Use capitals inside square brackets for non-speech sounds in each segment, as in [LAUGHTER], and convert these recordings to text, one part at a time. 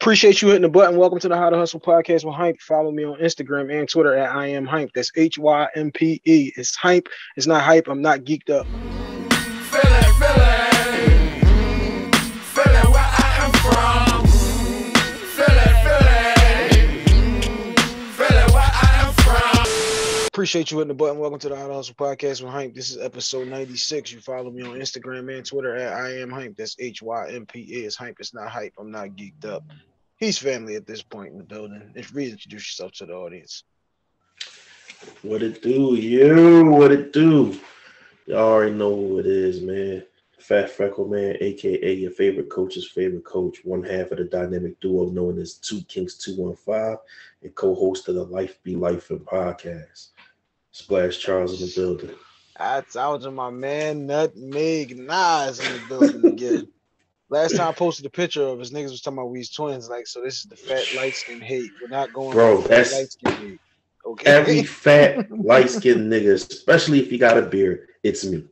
Appreciate you hitting the button. Welcome to the How to Hustle podcast with Hympe. Follow me on Instagram and Twitter at I am Hympe. That's H Y M P E. It's Hympe. It's not hype. I'm not geeked up. Appreciate you hitting the button. Welcome to the How to Hustle podcast with Hympe. This is episode 96. You follow me on Instagram and Twitter at I am Hympe. That's H Y M P E. It's Hympe. It's not hype. I'm not geeked up. He's family at this point in the building. If reintroduce yourself to the audience. What it do, you? What it do? Y'all already know who it is, man. Fat Freckle Man, aka your favorite coach's favorite coach, one half of the dynamic duo known as Two Kings 215, and co-host of the Life Be Life and podcast. Splash Charles in the building. I told you my man Nutmeg Nas in the building again. [LAUGHS] Last time I posted a picture of his niggas was talking about we twins. Like, so this is the fat light skin hate. We're not going Bro, that's light skin hate. Okay. Every [LAUGHS] fat light skinned nigga, especially if you got a beard, it's me.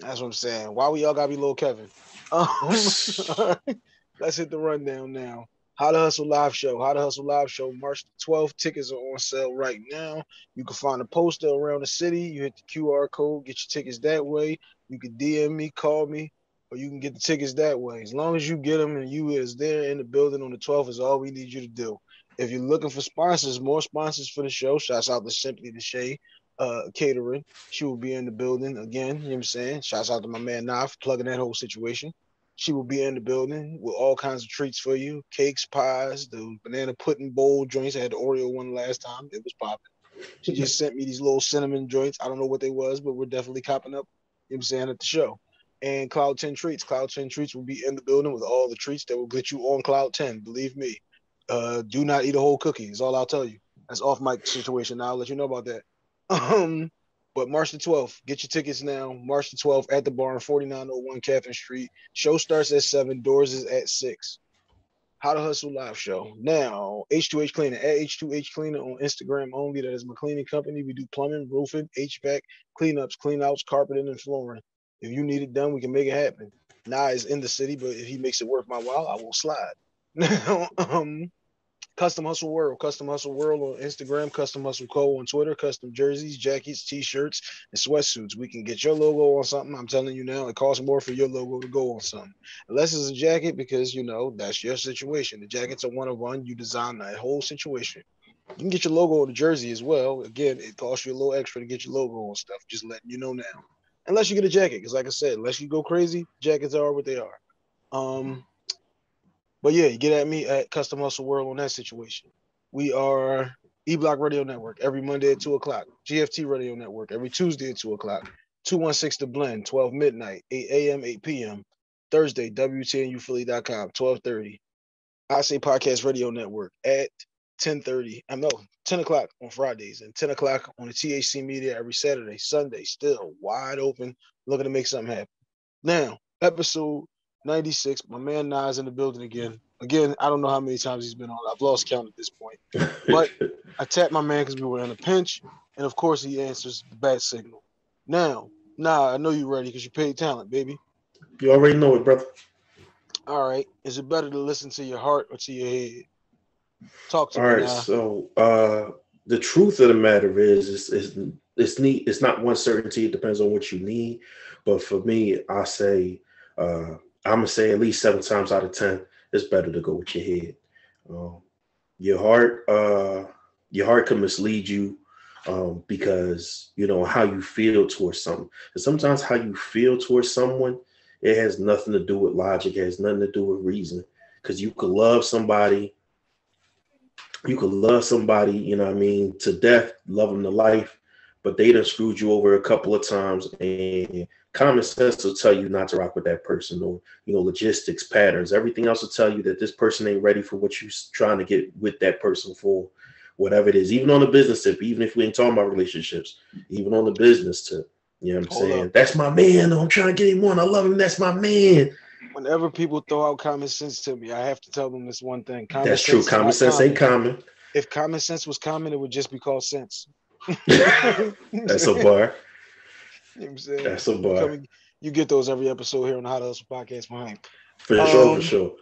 That's what I'm saying. Why we all gotta be little Kevin? [LAUGHS] Um, [LAUGHS] let's hit the rundown now. How to Hustle Live Show. How to Hustle Live Show, March the 12th. Tickets are on sale right now. You can find a poster around the city. You hit the QR code, get your tickets that way. You can DM me, call me, or you can get the tickets that way. As long as you get them and you is there in the building on the 12th is all we need you to do. If you're looking for sponsors, more sponsors for the show, shouts out to Simply the Shay uh, Catering. She will be in the building again. You know what I'm saying? Shouts out to my man Naf plugging that whole situation. She will be in the building with all kinds of treats for you cakes, pies, the banana pudding bowl joints. I had the Oreo one last time. It was popping. She just sent me these little cinnamon joints. I don't know what they was, but we're definitely copping up, you know what I'm saying, at the show. And Cloud 10 Treats. Cloud 10 Treats will be in the building with all the treats that will get you on Cloud 10. Believe me. Uh, do not eat a whole cookie. Is all I'll tell you. That's off mic situation. Now I'll let you know about that. [LAUGHS] Um, but March the 12th, get your tickets now. March the 12th at the barn, 4901 Catherine Street. Show starts at 7, doors is at 6. How to Hustle live show. Now, H2H Cleaner at H2H Cleaner on Instagram only. That is my cleaning company. We do plumbing, roofing, HVAC, cleanups, cleanouts, carpeting, and flooring. If you need it done, we can make it happen. Nah is in the city, but if he makes it worth my while, I will slide. Now, [LAUGHS] um, Custom Hustle World, Custom Hustle World on Instagram, Custom Hustle Co on Twitter, custom jerseys, jackets, t-shirts, and sweatsuits. We can get your logo on something. I'm telling you now, it costs more for your logo to go on something. Unless it's a jacket, because you know that's your situation. The jackets are one of one. You design that whole situation. You can get your logo on the jersey as well. Again, it costs you a little extra to get your logo on stuff. Just letting you know now. Unless you get a jacket, because like I said, unless you go crazy, jackets are what they are. Um, but yeah, you get at me at Custom Hustle World on that situation. We are E Block Radio Network every Monday at 2 o'clock. GFT Radio Network every Tuesday at 2 o'clock. 216 to Blend, 12 midnight, 8 a.m., 8 p.m. Thursday, WTNUphilly.com, 1230. I say Podcast Radio Network at 1030. I know 10 o'clock on Fridays and 10 o'clock on the THC Media every Saturday, Sunday, still wide open, looking to make something happen. Now, episode 96. My man Nas in the building again. Again, I don't know how many times he's been on. I've lost count at this point. But [LAUGHS] I tapped my man because we were in a pinch. And of course, he answers the bat signal. Now, nah, I know you're ready because you paid talent, baby. You already know it, brother. All right. Is it better to listen to your heart or to your head? Talk to All right. Now. So, uh, the truth of the matter is, is, is it's neat. It's not one certainty. It depends on what you need. But for me, I say, uh, I'm gonna say at least seven times out of ten, it's better to go with your head. Um, your heart, uh, your heart can mislead you um, because you know how you feel towards something. And sometimes how you feel towards someone, it has nothing to do with logic. It has nothing to do with reason. Because you could love somebody, you could love somebody, you know, what I mean, to death, love them to life, but they done screwed you over a couple of times and common sense will tell you not to rock with that person or you know logistics patterns everything else will tell you that this person ain't ready for what you're trying to get with that person for whatever it is even on the business tip even if we ain't talking about relationships even on the business tip you know what i'm Hold saying? Up. that's my man i'm trying to get him on i love him. That's my man Whenever people throw out common sense to me, I have to tell them this one thing. Common that's true common sense ain't common If common sense was common, it would just be called sense. [LAUGHS] [LAUGHS] that's a bar You know I'm saying? that's a bar You get those every episode here on the How to Hustle Podcast behind. for sure Um, for sure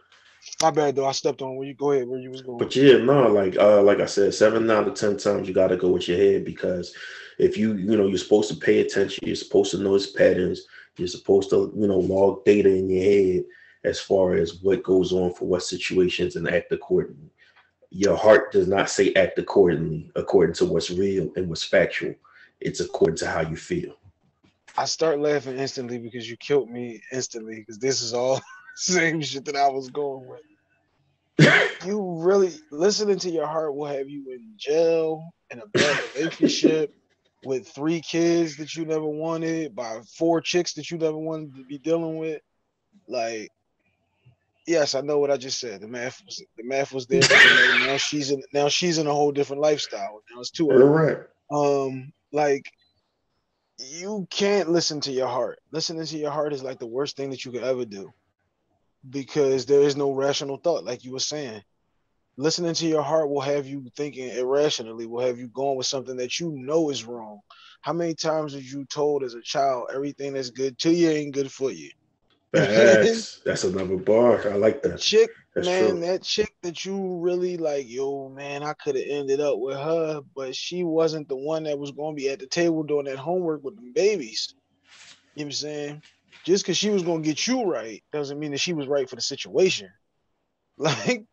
My bad though. I stepped on where you go ahead where you was going. But yeah, no, like uh, like I said, seven out of ten times you got to go with your head because if you you know you're supposed to pay attention, you're supposed to notice patterns, you're supposed to you know log data in your head as far as what goes on for what situations and act accordingly. Your heart does not say act accordingly according to what's real and what's factual. It's according to how you feel. I start laughing instantly because you killed me instantly because this is all [LAUGHS] same shit that I was going with. [LAUGHS] you really listening to your heart will have you in jail in a bad relationship with three kids that you never wanted by four chicks that you never wanted to be dealing with. Like, yes, I know what I just said. The math was the math was there. now she's in now she's in a whole different lifestyle. Now it's of them. Right. Um, like you can't listen to your heart. Listening to your heart is like the worst thing that you could ever do because there is no rational thought, like you were saying. Listening to your heart will have you thinking irrationally, will have you going with something that you know is wrong. How many times are you told as a child everything that's good to you ain't good for you? That's [LAUGHS] that's another bar. I like that. Chick, that's man, true. that chick that you really like, yo, man, I could have ended up with her, but she wasn't the one that was gonna be at the table doing that homework with the babies. You know what I'm saying? just because she was gonna get you right doesn't mean that she was right for the situation. [LAUGHS] Like,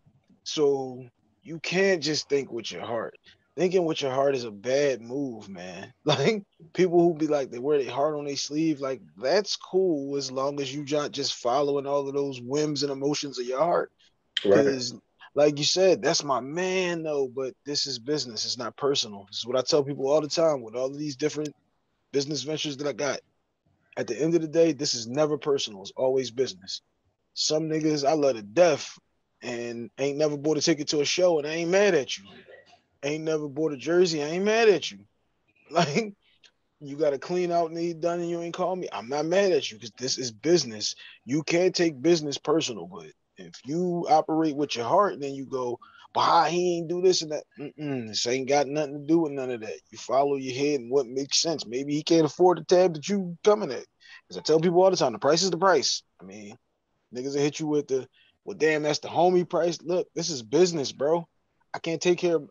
so you can't just think with your heart. Thinking with your heart is a bad move, man. [LAUGHS] Like people who be like they wear their heart on their sleeve, like that's cool as long as you not just following all of those whims and emotions of your heart. Because, right. like you said, that's my man, though. But this is business; it's not personal. This is what I tell people all the time with all of these different business ventures that I got at the end of the day, this is never personal. It's always business. Some niggas I love to death and ain't never bought a ticket to a show and I ain't mad at you. Ain't never bought a jersey. I ain't mad at you. [LAUGHS] Like you got to clean out need done and you ain't call me. I'm not mad at you because this is business. You can't take business personal, but if you operate with your heart, then you go, why he ain't do this and that. Mm-mm, this ain't got nothing to do with none of that. You follow your head and what makes sense. Maybe he can't afford the tab that you coming at. Because I tell people all the time, the price is the price. I mean, niggas will hit you with the, well, damn, that's the homie price. Look, this is business, bro. I can't take care of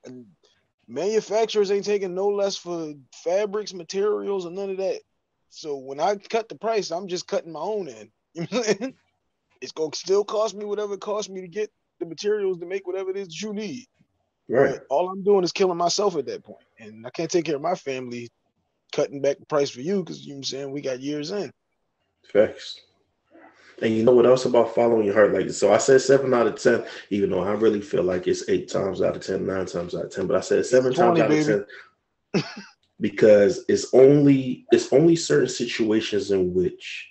manufacturers ain't taking no less for fabrics, materials, and none of that. So when I cut the price, I'm just cutting my own end. [LAUGHS] You know it's gonna still cost me whatever it costs me to get the materials to make whatever it is that you need. Right. But all I'm doing is killing myself at that point. And I can't take care of my family cutting back the price for you because you know what I'm saying we got years in. Facts. And you know what else about following your heart? Like so I said seven out of ten, even though I really feel like it's eight times out of ten, nine times out of ten, but I said seven 20, times out baby. of ten [LAUGHS] because it's only it's only certain situations in which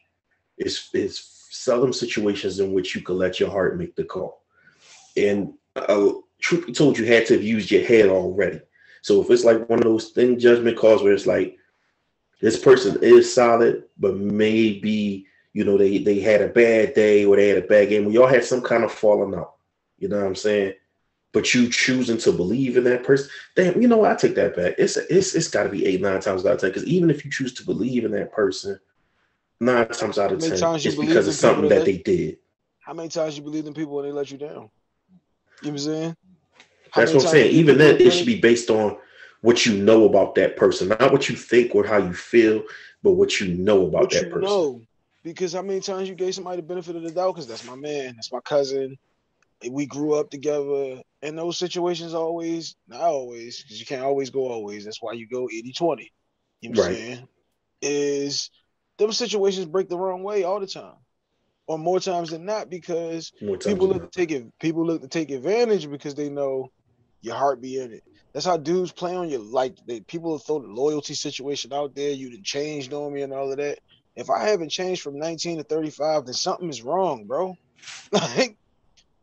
it's it's seldom situations in which you can let your heart make the call and uh, truth be told, you had to have used your head already. So if it's like one of those thin judgment calls where it's like this person is solid, but maybe you know they they had a bad day or they had a bad game, we all had some kind of falling out. You know what I'm saying? But you choosing to believe in that person, damn, you know what? I take that back. It's it's it's got to be eight nine times out of ten. Because even if you choose to believe in that person, nine times out of ten, it's because of something that they did. How many times you believe in people when they let you down? You know what I'm saying? That's what I'm saying. Even then, it should be based on what you know about that person, not what you think or how you feel, but what you know about what that person. Know. Because how many times you gave somebody the benefit of the doubt? Because that's my man, that's my cousin. We grew up together. And those situations always, not always, because you can't always go always. That's why you go 80 20. You know what right. I'm saying? Is those situations break the wrong way all the time or more times than not because people look to take it people look to take advantage because they know your heart be in it. That's how dudes play on you. Like they people throw the loyalty situation out there. You didn't change on me and all of that. If I haven't changed from 19 to 35, then something is wrong, bro. [LAUGHS] Like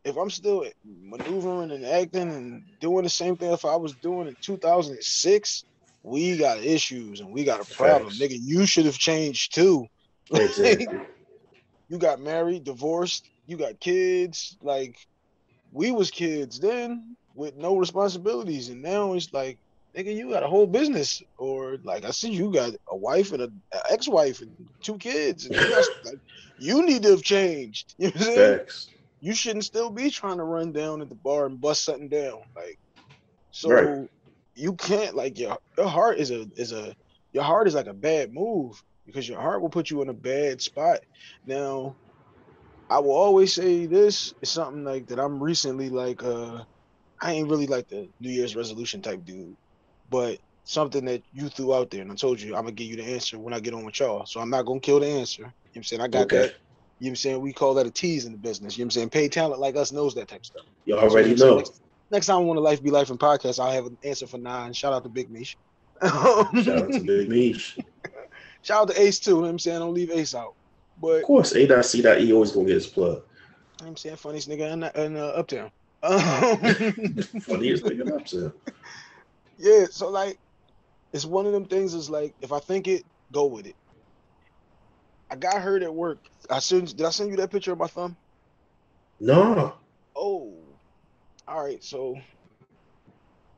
if I'm still maneuvering and acting and doing the same thing if I was doing in 2006, we got issues and we got a problem, nigga. You should have changed too. Exactly [LAUGHS] you got married, divorced, you got kids. Like we was kids then with no responsibilities, and now it's like, nigga, you got a whole business, or like I see you got a wife and an ex-wife and two kids. And you, got, [LAUGHS] like, you need to have changed. [LAUGHS] You know what I'm you shouldn't still be trying to run down at the bar and bust something down. Like, so Right. you can't like your your heart is a is a your heart is like a bad move because your heart will put you in a bad spot. Now, I will always say this is something like that. I'm recently like uh, I ain't really like the New Year's resolution type dude, but something that you threw out there, and I told you I'm gonna give you the answer when I get on with y'all. So I'm not gonna kill the answer. You know what I'm saying? I got Okay. that. You know what I'm saying? We call that a tease in the business. You know what I'm saying? Paid talent like us knows that type of stuff. You So, you already what I'm saying? know. Next, next time I want a Life Be Life and podcast, I'll have an answer for nine. Shout out to Big Mish. [LAUGHS] Shout out to Big Niche. [LAUGHS] Shout out to Ace too. You know what I'm saying? Don't leave Ace out. But Of course, A dot C dot E always gonna get his plug. you know what I'm saying funniest nigga in, in uh, Uptown. Um, [LAUGHS] Funniest nigga up to. Yeah, so like it's one of them things is like if I think it, go with it. I got hurt at work. I sent did I send you that picture of my thumb? No. Oh, all right. So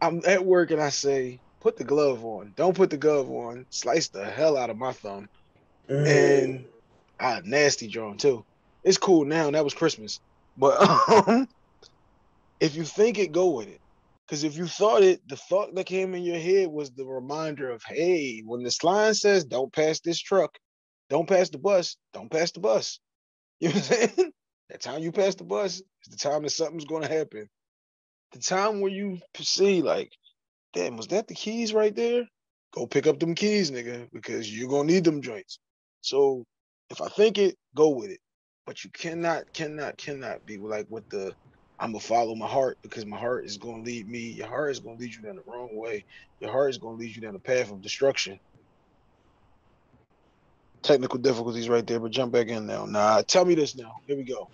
I'm at work and I say, put the glove on. Don't put the glove on. Slice the hell out of my thumb. Mm. And ah, nasty drawing too. It's cool now. That was Christmas. But [LAUGHS] um, if you think it, go with it. Because if you thought it, the thought that came in your head was the reminder of, hey, when this line says, don't pass this truck, don't pass the bus, don't pass the bus. [LAUGHS] You know what I'm saying? That time you pass the bus is the time that something's going to happen. The time where you see, like, damn, was that the keys right there? Go pick up them keys, nigga, because you're going to need them joints. So if I think it, go with it. But you cannot, cannot, cannot be like with the I'm gonna follow my heart because my heart is gonna lead me. Your heart is gonna lead you down the wrong way. Your heart is gonna lead you down the path of destruction. Technical difficulties right there, but jump back in now. Nah, tell me this now. Here we go.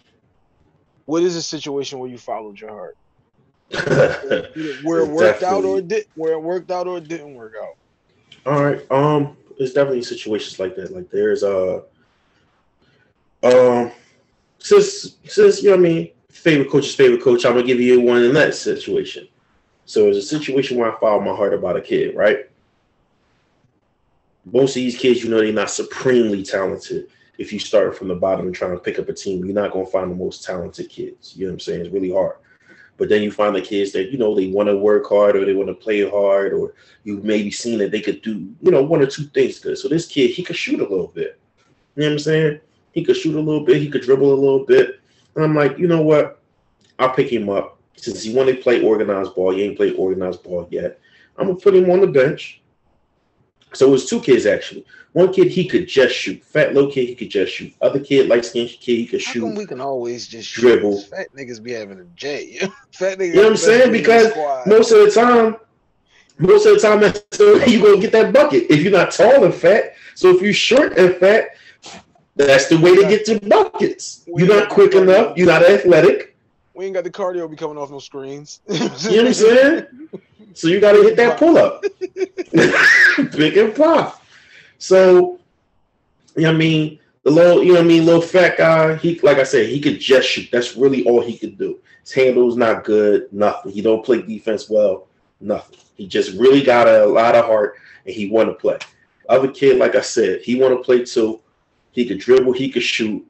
What is a situation where you followed your heart? [LAUGHS] Where it worked out or it did where it worked out or it didn't work out. All right. Um, there's definitely situations like that. Like there's uh um since since you know what I mean, favorite coach's favorite coach, I'm gonna give you one in that situation. So it's a situation where I follow my heart about a kid, right? Most of these kids, you know, they're not supremely talented. If you start from the bottom and trying to pick up a team, you're not gonna find the most talented kids. You know what I'm saying? It's really hard. But then you find the kids that you know they want to work hard or they want to play hard, or you've maybe seen that they could do you know one or two things good. So this kid he could shoot a little bit. You know what I'm saying? He could shoot a little bit. He could dribble a little bit. And I'm like, you know what? I'll pick him up since he want to play organized ball. He ain't played organized ball yet. I'm gonna put him on the bench. So it was two kids actually. One kid he could just shoot. Fat low kid he could just shoot. Other kid light skinned kid he could How shoot. we can always just shoot? dribble. Fat niggas be having a J. [LAUGHS] Fat niggas. You know what I'm saying? Because most of the time, most of the time, that's the way you gonna get that bucket. If you're not tall and fat, so if you're short and fat, that's the way to get to buckets. You're not quick enough. You're not athletic. we ain't got the cardio be coming off no screens. [LAUGHS] You know what I'm saying? So you got to hit that pull up, [LAUGHS] big and pop. So, you know what I mean? The little, you know what I mean, little fat guy. He, like I said, he could just shoot. That's really all he could do. His handle's not good. Nothing. He don't play defense well. Nothing. He just really got a lot of heart, and he want to play. Other kid, like I said, he want to play too. He could dribble. He could shoot.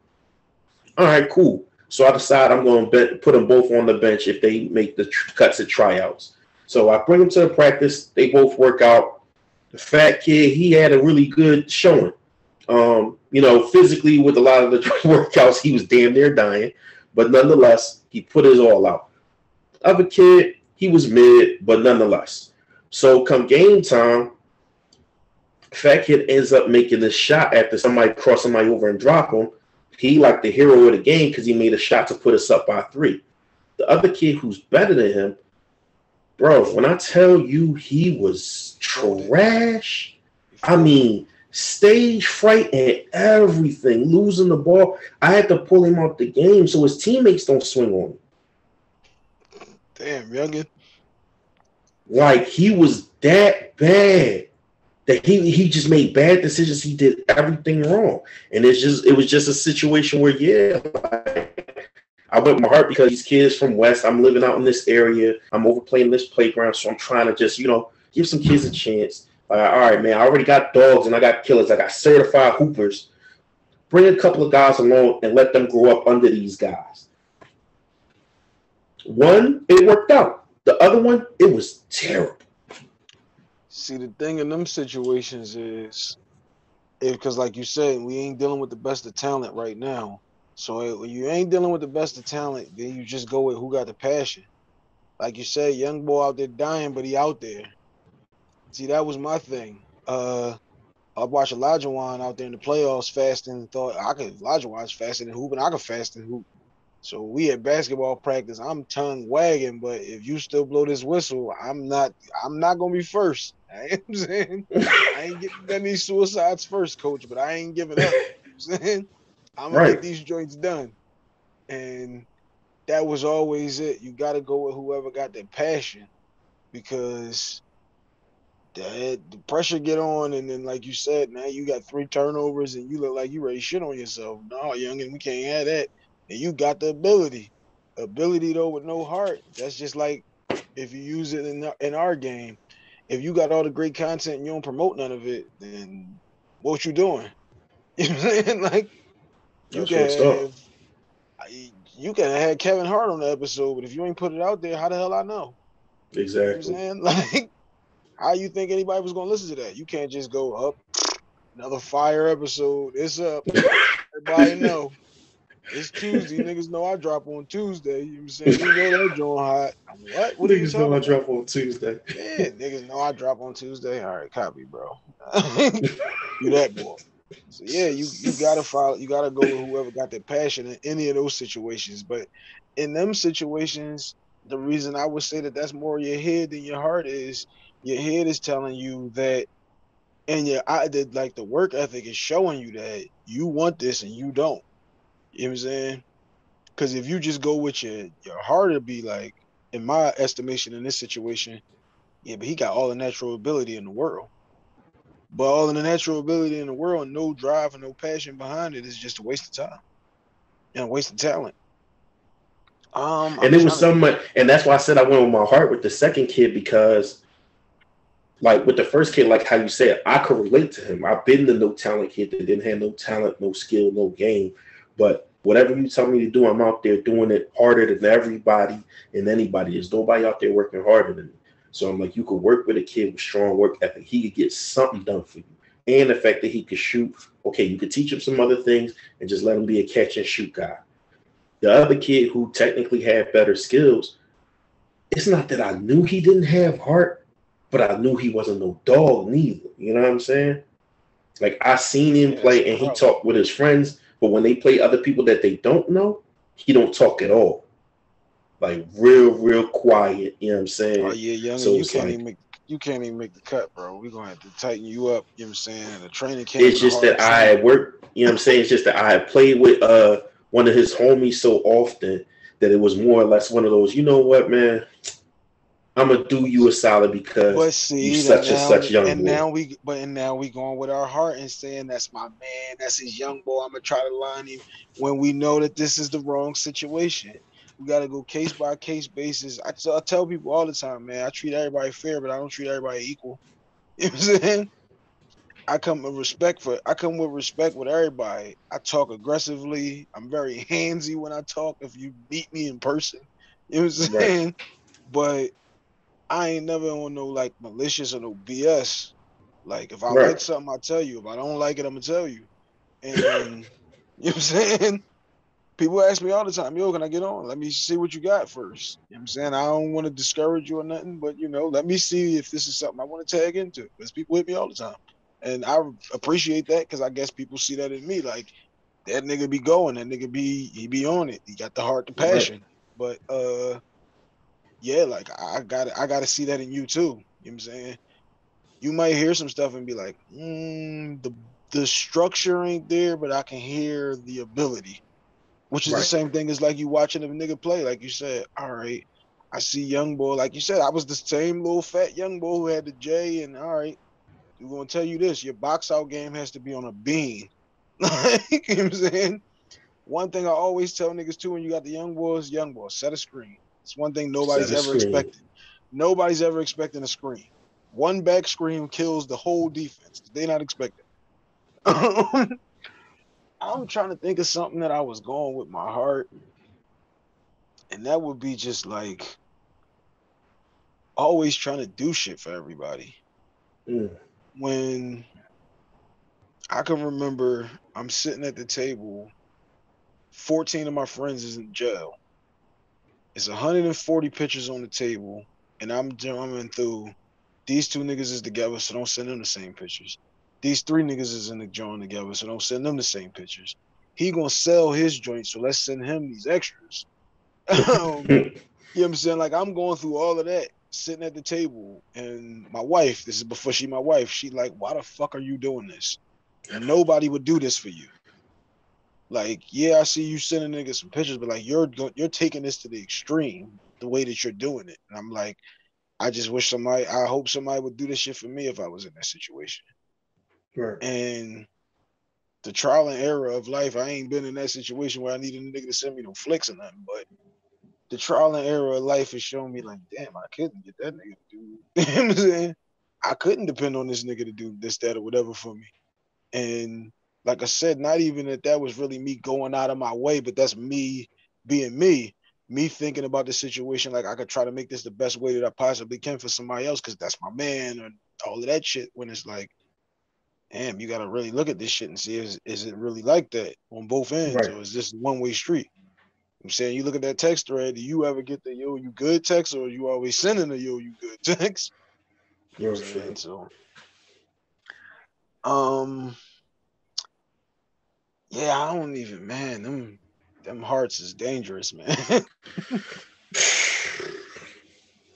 All right, cool. So I decide I'm going to put them both on the bench if they make the tr- cuts at tryouts. So I bring them to the practice. They both work out. The fat kid, he had a really good showing. Um, you know, physically with a lot of the [LAUGHS] workouts, he was damn near dying, but nonetheless, he put his all out. Other kid, he was mid, but nonetheless. So come game time, fat kid ends up making this shot after somebody cross somebody over and drop him. He like the hero of the game because he made a shot to put us up by three. The other kid who's better than him, bro, when I tell you he was trash, I mean stage fright and everything, losing the ball. I had to pull him out the game so his teammates don't swing on him. Damn, youngin. Like he was that bad that he he just made bad decisions. He did everything wrong, and it's just it was just a situation where yeah, like, I went my heart because these kids from West. I'm living out in this area. I'm overplaying this playground, so I'm trying to just you know give some kids a chance. All right, man, I already got dogs and I got killers. I got certified hoopers. Bring a couple of guys along and let them grow up under these guys. One, it worked out. The other one, it was terrible. See, the thing in them situations is, because like you said, we ain't dealing with the best of talent right now. So when you ain't dealing with the best of talent, then you just go with who got the passion. Like you said, young boy out there dying, but he out there. See, that was my thing. Uh, I watched Olajuwon out there in the playoffs fasting and thought I could Olajuwon's faster than hoop and I could fast and hoop. So we had basketball practice. I'm tongue wagging, but if you still blow this whistle, I'm not. I'm not gonna be first. [LAUGHS] I am saying I ain't getting any suicides first, coach, but I ain't giving up. I'm saying I'm gonna right. get these joints done, and that was always it. You got to go with whoever got that passion, because the, the pressure get on, and then like you said, now you got three turnovers, and you look like you ready shit on yourself. No, young, and we can't have that and you got the ability. Ability though with no heart. That's just like if you use it in in our game. If you got all the great content and you don't promote none of it, then what you doing? [LAUGHS] You know what I'm saying? Like you That's can have, you can have had Kevin Hart on the episode, but if you ain't put it out there, how the hell I know? Exactly. You know [LAUGHS] like how you think anybody was gonna listen to that? You can't just go up another fire episode. It's up. [LAUGHS] Everybody know. It's Tuesday. niggas know I drop on Tuesday. You know what I'm saying? You know that joint hot. What? What niggas know I drop on Tuesday. Yeah, niggas know I drop on Tuesday. All right, copy, bro. [LAUGHS] you that boy. So yeah, you you gotta follow. You gotta go with whoever got the passion in any of those situations. But in them situations, the reason I would say that that's more your head than your heart is your head is telling you that, and your I did like the work ethic is showing you that you want this and you don't. You know what I'm saying? Because if you just go with your your heart, it'd be like, in my estimation, in this situation, yeah, but he got all the natural ability in the world. But all of the natural ability in the world, and no drive and no passion behind it is just a waste of time and a waste of talent. Um, and it was so much, and that's why I said I went with my heart with the second kid because, like with the first kid, like how you said, I could relate to him. I've been the no talent kid that didn't have no talent, no skill, no game, but whatever you tell me to do, I'm out there doing it harder than everybody and anybody. There's nobody out there working harder than me. So I'm like, you could work with a kid with strong work ethic. He could get something done for you. And the fact that he could shoot, okay, you could teach him some other things and just let him be a catch and shoot guy. The other kid who technically had better skills, it's not that I knew he didn't have heart, but I knew he wasn't no dog neither. You know what I'm saying? Like I seen him play and he talked with his friends but when they play other people that they don't know, he don't talk at all. Like real, real quiet. You know what I'm saying? Oh yeah, young. So you can't like, even make you can't even make the cut, bro. We're gonna have to tighten you up. You know what I'm saying? The training camp. It's just that I work. You know what I'm saying? It's just that I played with uh one of his homies so often that it was more or less one of those. You know what, man? I'm gonna do you a solid because see, you such and such young and boy. now we but and now we going with our heart and saying that's my man, that's his young boy. I'm gonna try to line him when we know that this is the wrong situation. We gotta go case by case basis. I, I tell people all the time, man. I treat everybody fair, but I don't treat everybody equal. [LAUGHS] You know what I'm saying? I come with respect for I come with respect with everybody. I talk aggressively. I'm very handsy when I talk. If you meet me in person, you know what I'm saying. Right. But I ain't never on no like malicious or no BS. Like if I right. like something, I tell you. If I don't like it, I'm gonna tell you. And you know what I'm saying? People ask me all the time, yo, can I get on? Let me see what you got first. You know what I'm saying? I don't want to discourage you or nothing, but you know, let me see if this is something I want to tag into. Because people hit me all the time. And I appreciate that because I guess people see that in me. Like that nigga be going, that nigga be he be on it. He got the heart, the passion. Right. But uh yeah, like I got I got to see that in you too. You know what I'm saying? You might hear some stuff and be like, mm, the the structure ain't there, but I can hear the ability, which is right. the same thing as like you watching a nigga play. Like you said, all right, I see young boy. Like you said, I was the same little fat young boy who had the J. And all right, we're gonna tell you this: your box out game has to be on a bean. [LAUGHS] you know what I'm saying? One thing I always tell niggas too when you got the young boys, young boys, set a screen. It's one thing nobody's ever expected. Nobody's ever expecting a screen. One back screen kills the whole defense. They not expecting. [LAUGHS] I'm trying to think of something that I was going with my heart. and that would be just like always trying to do shit for everybody. Mm. When I can remember I'm sitting at the table, 14 of my friends is in jail. It's 140 pictures on the table, and I'm drumming through. These two niggas is together, so don't send them the same pictures. These three niggas is in the joint together, so don't send them the same pictures. He gonna sell his joint, so let's send him these extras. [LAUGHS] um, [LAUGHS] you know what I'm saying? Like I'm going through all of that, sitting at the table, and my wife, this is before she my wife, she like, why the fuck are you doing this? And nobody would do this for you. Like, yeah, I see you sending niggas some pictures, but like you're you're taking this to the extreme, the way that you're doing it. And I'm like, I just wish somebody, I hope somebody would do this shit for me if I was in that situation. Right. And the trial and error of life, I ain't been in that situation where I needed a nigga to send me no flicks or nothing, but the trial and error of life has shown me like, damn, I couldn't get that nigga to do. [LAUGHS] You know what I'm saying? I couldn't depend on this nigga to do this, that, or whatever for me. And like I said, not even that that was really me going out of my way, but that's me being me, me thinking about the situation like I could try to make this the best way that I possibly can for somebody else because that's my man and all of that shit. When it's like, damn, you got to really look at this shit and see is is it really like that on both ends, Right. or is this one way street? I'm saying you look at that text thread. Do you ever get the yo you good text, or you always sending the yo you good [LAUGHS] text? You know what I'm saying? So, um, yeah, I don't even, man. Them, them hearts is dangerous, man. [LAUGHS]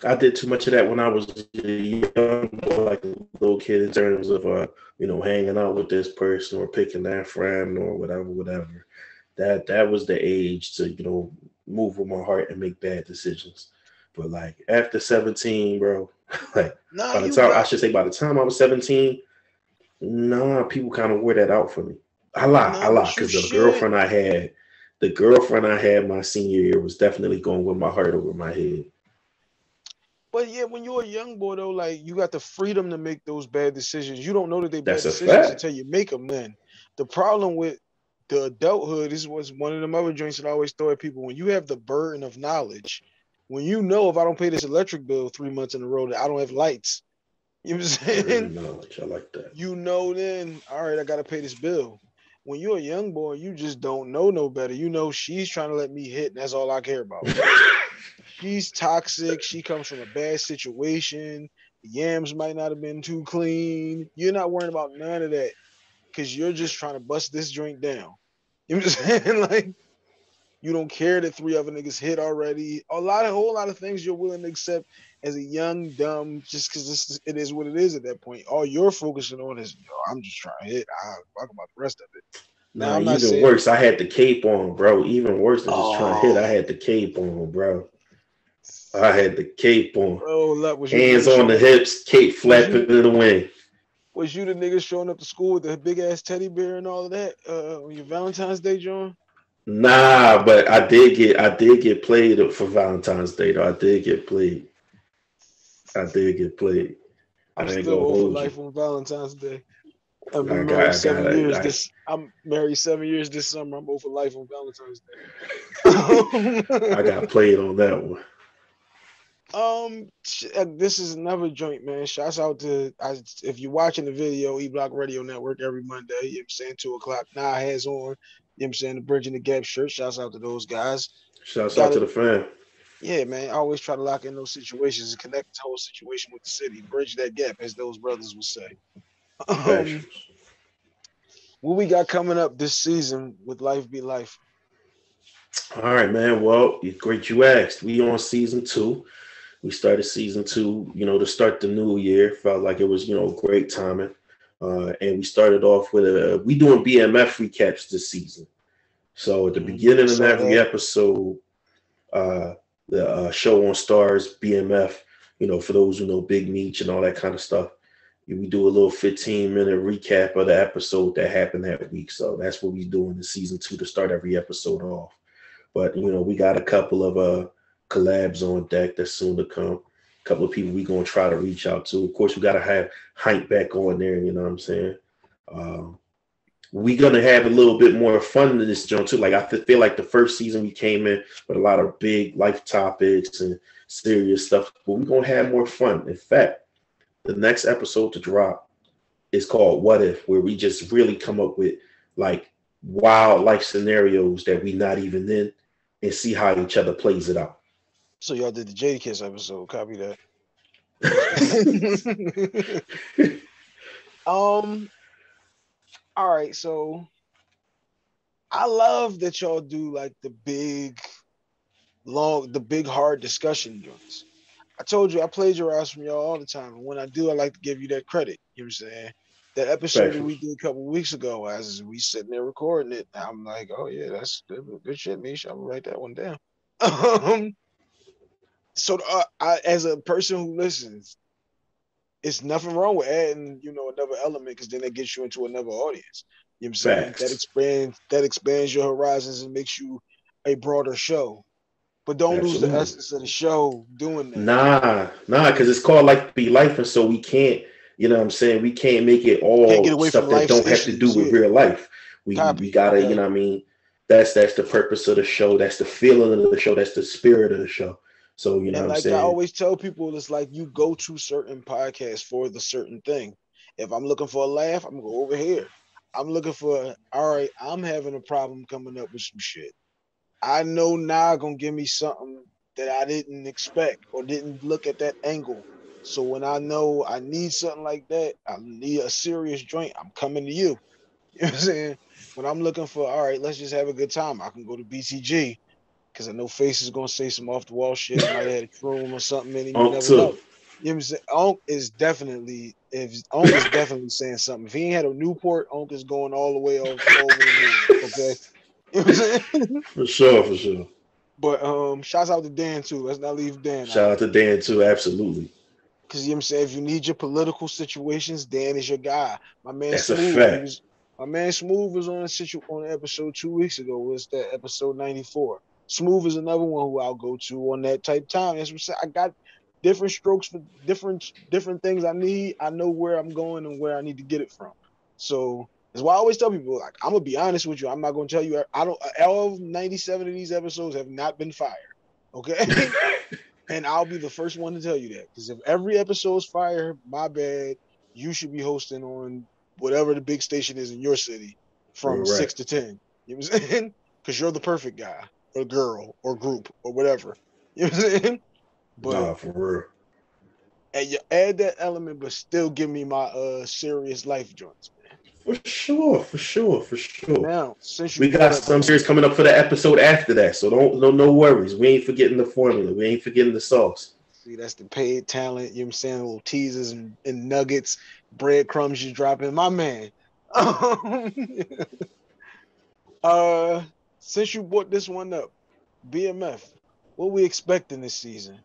I did too much of that when I was young, like a little kid, in terms of uh, you know, hanging out with this person or picking that friend or whatever, whatever. That that was the age to you know move with my heart and make bad decisions. But like after seventeen, bro, [LAUGHS] like by the time I should say by the time I was seventeen, nah, people kind of wore that out for me. I lie, I lie, because the should. girlfriend I had, the girlfriend I had my senior year was definitely going with my heart over my head. But yeah, when you're a young boy though, like you got the freedom to make those bad decisions. You don't know that they bad decisions fact. until you make them. Then the problem with the adulthood this was one of them other joints that I always throw at people. When you have the burden of knowledge, when you know if I don't pay this electric bill three months in a row, that I don't have lights. You know what I'm saying? knowledge, I like that. you know then all right i gotta pay this bill when you're a young boy you just don't know no better. You know she's trying to let me hit and that's all i care about. [LAUGHS] She's toxic. She comes from a bad situation. The yams might not have been too clean. You're not worrying about none of that because you're just trying to bust this joint down. [LAUGHS] You know what i'm saying? Like you don't care that three other niggas hit already. A lot of a whole lot of things you're willing to accept as a young dumb just because it is what it is at that point all you're focusing on is yo i'm just trying to hit i talk about the rest of it Now, Nah, I'm not even saying- worse. I had the cape on, bro. Even worse than just trying to hit. Oh. I had the cape on, bro. I had the cape on. bro look was you Hands on the hips, cape flapping in the wind. was you the nigga showing up to school with the big ass teddy bear and all of that uh on your valentine's day john Nah, but I did get I did get played for Valentine's Day though. I did get played. I did get played. i'm I ain't still gonna over you. life on valentine's day I'm I been got- married seven got- years. This I'm married seven years this summer. I'm over life on Valentine's Day. [LAUGHS] I got played on that one. Um, this is another joint, man. Shouts out to I, if you're watching the video, E Block Radio Network every Monday. You know I'm saying two o'clock. Nah, has on. You know what I'm saying the Bridging the Gap shirt. Shouts out to those guys. Shouts Got out to the fam. Yeah, man. I always try to lock in those situations and connect the whole situation with the city. Bridge that gap, as those brothers would say. [LAUGHS] Um, what we got coming up this season with Life Be Life? All right, man. Well, it's great you asked. We on season two. We started season two, you know, to start the new year. Felt like it was, you know, great timing. Uh, and we started off with a we doing BMF recaps this season. So at the Mhm, beginning of every episode, uh, the uh, show on Starz BMF, you know, for those who know Big Meech and all that kind of stuff, we do a little 15 minute recap of the episode that happened that week. So that's what we do in the season two to start every episode off. But you know, we got a couple of uh collabs on deck that's soon to come. A couple of people we gonna try to reach out to. Of course, we gotta have Hympe back on there. You know what I'm saying? Um, we gonna have a little bit more fun in this joint too. Like I feel like the first season we came in with a lot of big life topics and serious stuff, but we're gonna have more fun. In fact, the next episode to drop is called What If, where we just really come up with like wild life scenarios that we not even in and see how each other plays it out. So y'all did the Jadakiss episode. Copy that. [LAUGHS] [LAUGHS] um all right, so I love that y'all do like the big long the big hard discussion joints. I told you I plagiarize from y'all all the time. And when I do, I like to give you that credit. You know what I'm saying? That episode that we did a couple weeks ago, as we sitting there recording it, I'm like, oh yeah, that's good, good shit, Misha. I'm gonna write that one down. [LAUGHS] um, so uh, I, as a person who listens, it's nothing wrong with adding, you know, another element because then it gets you into another audience. You know what I'm saying? Facts. That expands that expands your horizons and makes you a broader show. But don't Absolutely. lose the essence of the show doing that. Nah, nah, because it's called Life Be Life, and so we can't, you know what I'm saying? We can't make it all stuff that don't have to do with yeah. real life. We Copy. we gotta, yeah. you know what I mean? That's that's the purpose of the show. That's the feeling of the show. That's the spirit of the show. So you know, and like i always tell people, it's like you go to certain podcasts for the certain thing. If I'm looking for a laugh, I'm gonna go over here. I'm looking for all right. I'm having a problem coming up with some shit. I know now gonna give me something that I didn't expect or didn't look at that angle. So when I know I need something like that, I need a serious joint. I'm coming to you. [LAUGHS] You know what I'm saying? When I'm looking for, all right, let's just have a good time. I can go to BTG because I know Face is gonna say some off the wall shit. I had a room or something. And you never know. You know what I'm saying? Onk is definitely if Onk is definitely saying something. If he ain't had a Newport, Onk is going all the way over, over the moon. Okay. You know? For sure, for sure. But um, shouts out to Dan too. Let's not leave Dan. Shout out, out to Dan too, absolutely. Because you know what I'm saying, if you need your political situations, Dan is your guy. My man That's Smooth, a fact. Was, my man Smooth was on a situ on an episode two weeks ago. Was that episode 94? Smooth is another one who I'll go to on that type of time. That's what I got different strokes for different different things I need. I know where I'm going and where I need to get it from. So that's why I always tell people, like, I'm gonna be honest with you. I'm not gonna tell you. I don't. All 97 of these episodes have not been fired. Okay, [LAUGHS] and I'll be the first one to tell you that because if every episode is fire, my bad. You should be hosting on whatever the big station is in your city from right. six to ten. You know what I'm saying? Because you're the perfect guy or girl or group or whatever. [LAUGHS] You know what I'm saying? But nah, for real. And you add that element, but still give me my uh serious life joints, man. For sure, for sure, for sure. Now, since we got some series coming up for the episode after that, so don't no no worries. We ain't forgetting the formula. We ain't forgetting the sauce. See, that's the paid talent. You know what I'm saying? Little teasers and, and nuggets, breadcrumbs you dropping. My man. [LAUGHS] [LAUGHS] uh since you brought this one up, BMF, what we expecting this season?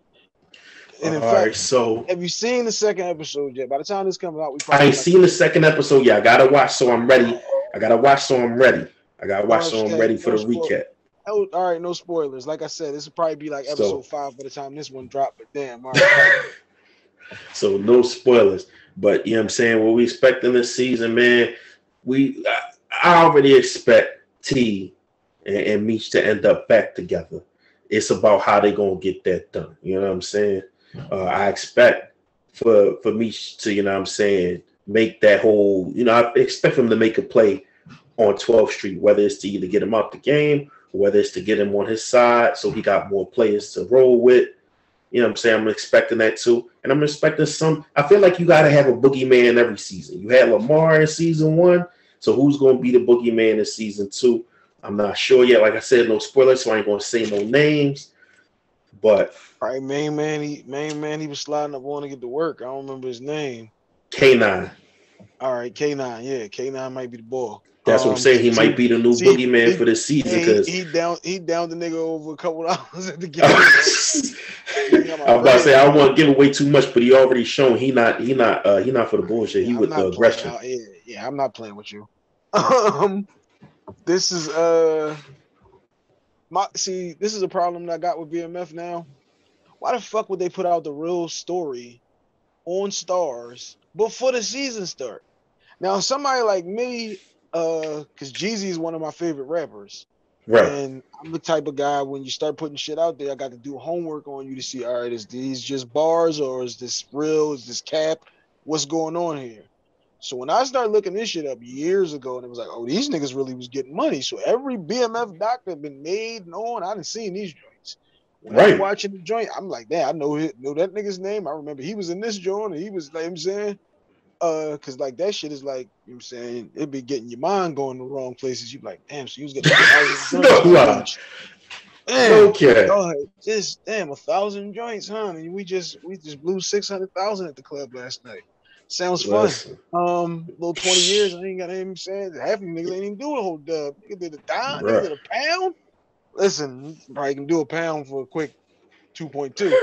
And in All fact, right, so have you seen the second episode yet? By the time this comes out, we I ain't seen the second episode yet. I gotta watch, so I'm ready. Oh. I gotta watch, so I'm ready. I gotta watch, so I'm ready for no the recap. Oh, all right, no spoilers. Like I said, this will probably be like episode so, five by the time this one dropped. But damn, [LAUGHS] right. so no spoilers. But you know what I'm saying? What we expecting this season, man. We I, I already expect T and, and to end up back together. It's about how they're gonna get that done. You know what I'm saying? Uh, I expect for for Meech to, you know what I'm saying, make that whole, you know, I expect him to make a play on 12th Street, whether it's to either get him out the game, whether it's to get him on his side so he got more players to roll with. You know what I'm saying? I'm expecting that too. And I'm expecting some. I feel like you got to have a boogeyman every season. You had Lamar in season one. So who's going to be the boogeyman in season two? I'm not sure yet. Like I said, no spoilers, so I ain't gonna say no names. But all right, main man, he main man, he was sliding up wanting to get to work. I don't remember his name. K9. All right, K9. Yeah, K9 might be the ball. That's um, what I'm um, saying. He see, might be the new see, boogeyman he, for this season because he, he, down he downed the nigga over a couple [LAUGHS] hours at the [LAUGHS] game. I was about to say I don't want to give away too much, but he already shown he not he not uh he not for the bullshit. He with the aggression. Yeah, yeah, I'm not playing with you. [LAUGHS] Um, this is uh my see, this is a problem that I got with BMF now. Why the fuck would they put out the real story on Starz before the season start? Now, somebody like me, Uh, because Jeezy is one of my favorite rappers. Right. And I'm the type of guy when you start putting shit out there, I got to do homework on you to see, all right, is these just bars or is this real? Is this cap? What's going on here? So when I started looking this shit up years ago, and it was like, oh, these niggas really was getting money. So every BMF doctor had been made and on, I didn't see these joints. When Right. I'm watching the joint, I'm like, damn, I know it, know that nigga's name. I remember he was in this joint, and he was like, I'm saying, uh, cause like that shit is like, you know what I'm saying, it be getting your mind going the wrong places. You be like, damn, so you was getting [LAUGHS] No joints. Damn, Okay. dog, just damn a thousand joints, huh? And we just we just blew six hundred thousand at the club last night. Sounds fun. Um, little twenty years, I ain't got anything saying. Half of them niggas ain't even do a whole dub. Nigga did a dime, nigga did a pound. Listen, probably can do a pound for a quick two point two.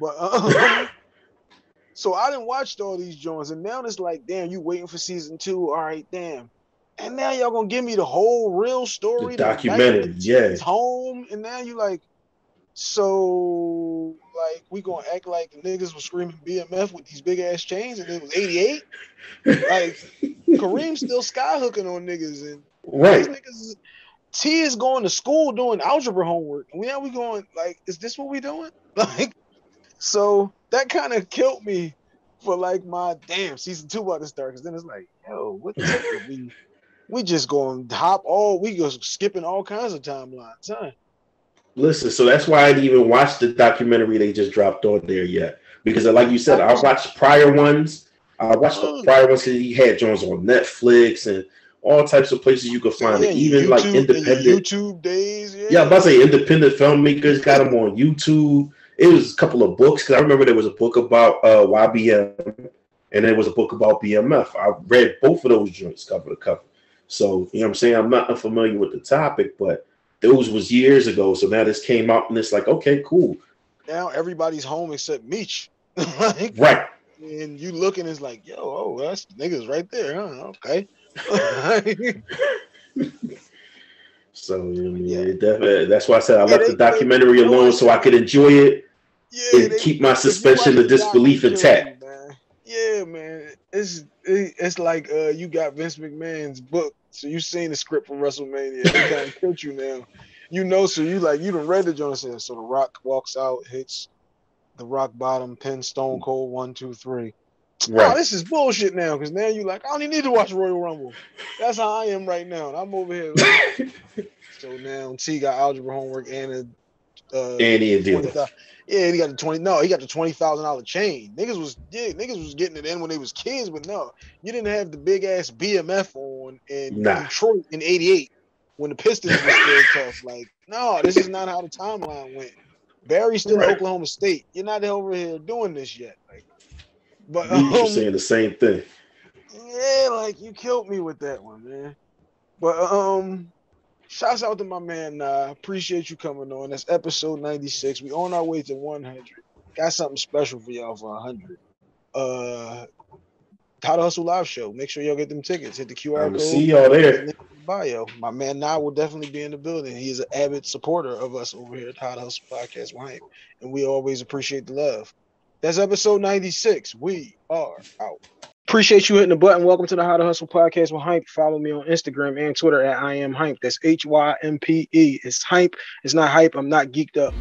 But um, [LAUGHS] so I didn't watch all these joints, and now it's like, damn, you waiting for season two? All right, damn. And now y'all gonna give me the whole real story, The documentary, yeah. home, and now you like, so like we gonna act like niggas was screaming BMF with these big ass chains, and it was eighty eight. Like Kareem still skyhooking on niggas, and these right. niggas. T is going to school doing algebra homework, and we now we going like, is this what we doing? [LAUGHS] Like, so that kind of killed me for like my damn season two about to start, because then it's like, yo, what the heck are we? We just going to hop all we go skipping all kinds of timelines, huh? Listen, so that's why I didn't even watch the documentary they just dropped on there yet. Because, like you said, I watched prior ones. I watched the Mm. prior ones because he had Jones on Netflix and all types of places you could find Yeah, it, even like YouTube- your independent. YouTube days. Yeah, Yeah, I'm about to say independent filmmakers got them on YouTube. It was a couple of books because I remember there was a book about uh, YBM and there was a book about BMF. I read both of those joints cover to cover. So, you know what I'm saying? I'm not unfamiliar with the topic, but those was years ago. So now this came out and it's like, okay, cool. now everybody's home except Meech. [LAUGHS] like, Right. and you look and it's like, yo, oh, that's niggas right there, huh? Okay. [LAUGHS] So, you know, what I mean? Yeah. It definitely, that's why I said I Yeah, left the documentary alone so I could enjoy it yeah, and they- keep my suspension of disbelief intact. man. Yeah, man. It's it, it's like uh you got Vince McMahon's book, so you seen the script for WrestleMania. It kind of killed you now. You know, so you like you done read the joint. Said so. The Rock walks out, hits the rock bottom, pin Stone Cold one, two, three. Oh, Right. this is bullshit now because now you like I don't even need to watch Royal Rumble. That's how I am right now. And I'm over here. Like, [LAUGHS] so now T got algebra homework and a uh, and 20, deal. yeah, he got the twenty. No, he got the twenty thousand dollar chain. Niggas was yeah, niggas was getting it in when they was kids, but no, you didn't have the big ass BMF on in Nah. Detroit in '88 when the Pistons were still [LAUGHS] tough. Like, no, this is not how the timeline went. Barry's still Right. in Oklahoma State. You're not over here doing this yet. Like, but um, saying the same thing. yeah, like you killed me with that one, man. But um, shouts out to my man. Nah, appreciate you coming on. That's episode ninety six. We on our way to one hundred. Got something special for y'all for hundred. Uh, How to Hustle live show. Make sure y'all get them tickets. Hit the QR code. see y'all there. Link in the Bio. My man Now will definitely be in the building. He is an avid supporter of us over here at How to Hustle Podcast Hympe, and we always appreciate the love. That's episode 96. We are out. Appreciate you hitting the button. Welcome to the How to Hustle Podcast with Hympe. Follow me on Instagram and Twitter at I am Hympe. That's H Y M P E. It's Hympe. It's not hype. I'm not geeked up.